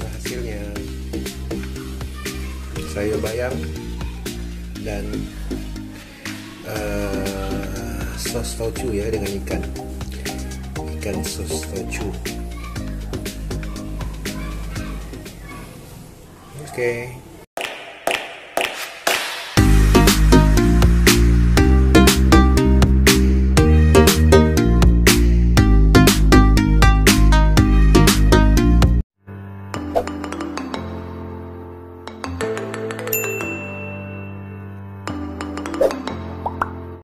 hasilnya. Sayur bayam dan uh, sos tauco ya dengan ikan. Ikan sos tauco oke. okay.